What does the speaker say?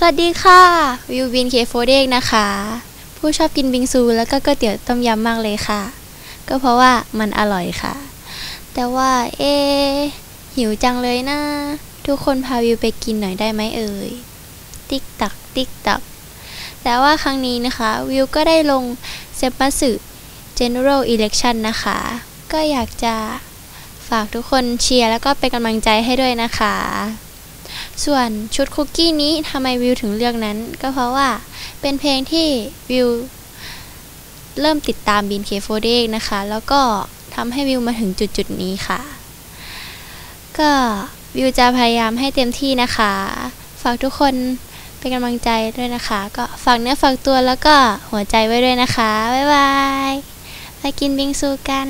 สวัสดีค่ะ วิว BNK48 นะคะ ผู้ชอบกินบิงซูแล้วก็ก๋วยเตี๋ยวต้มยำมากเลยค่ะ ก็เพราะว่ามันอร่อยค่ะ แต่ว่าเอ หิวจังเลยนะ ทุกคนพาวิวไปกินหน่อยได้ไหมเอ่ย ติ๊กตัก ติ๊กตัก แต่ว่าครั้งนี้นะคะ วิวก็ได้ลง Senbatsu General Election นะคะ ก็อยากจะฝากทุกคนเชียร์แล้วก็เป็นกำลังใจให้ด้วยนะคะ ส่วนชุดคุกกี้นี้ทำไมวิวถึงเลือกนั้น ก็เพราะว่าเป็นเพลงที่วิวเริ่มติดตามบินเคโฟเดกนะคะ แล้วก็ทำให้วิวมาถึงจุดจุดนี้ค่ะ ก็วิวจะพยายามให้เต็มที่นะคะ ฝากทุกคนเป็นกำลังใจด้วยนะคะ ก็ฝากเนื้อฝากตัวแล้วก็หัวใจไว้ด้วยนะคะ บ๊ายบาย ไปกินบิงซูกัน